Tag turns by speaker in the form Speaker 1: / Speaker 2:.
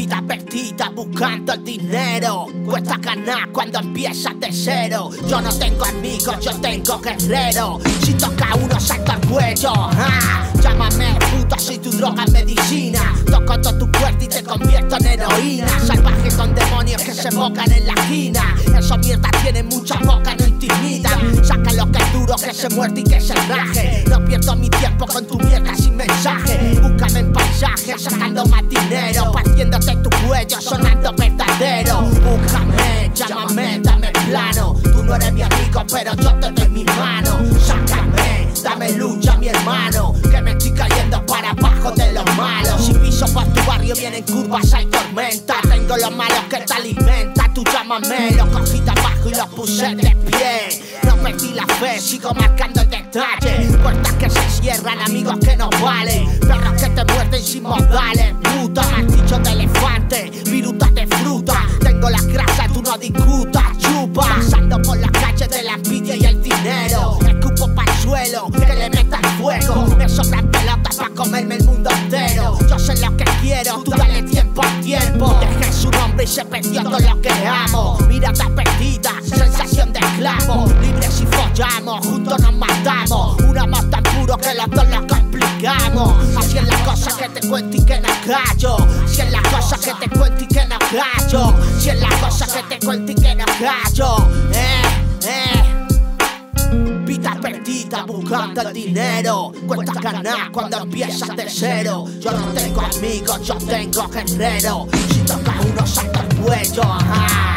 Speaker 1: Vida perdida buscando el dinero. Cuesta ganar cuando empiezas de cero. Yo no tengo amigos, yo tengo guerreros. Si toca uno, salto al cuello. Ah, llámame puta si tu droga medicina. Toco todo tu cuerpo y te convierto en heroína. Salvajes con demonios que se mocan en la esquina. Esos mierdas tienen mucha boca, no intimidan. Saca lo que es duro, que se muerde y que se raje. No pierdo mi tiempo con tu mierda sin mensaje. Búscame en paisaje, sacando más dinero. Partiéndote sonando verdadero. Búscame, llámame, dame plano. Tú no eres mi amigo, pero yo te doy mi mano. Sácame, dame lucha, mi hermano. Que me estoy cayendo para abajo de los malos. Si piso por tu barrio, vienen curvas, hay tormenta. Tengo los malos que te alimentan. Tú llámame, lo cogí de abajo y lo puse de pie. No perdí la fe, sigo marcando el detalle. Puertas que se cierran, amigos que no valen. Las grasas, tú no discutas, chupa. Pasando por las calles de la envidia y el dinero. Escupo pa'l suelo, que le metan fuego. Me sobran pelotas para comerme el mundo entero. Yo sé lo que quiero, tú dale tiempo al tiempo. Dejé su nombre y se perdió todo lo que amo. Mirada perdida, sensación de esclavo. Libres y follamos, juntos nos matamos. Puro que los dos complicamos. Así es la cosa que te cuento y que no callo. Así es la cosa que te cuento y que no callo. Así es la cosa que te cuento y que no callo. Eh, eh. Vida perdida buscando el dinero. Cuesta ganar cuando empiezas de cero. Yo no tengo amigos, yo tengo guerreros. Si toca uno, salta el cuello. Ajá.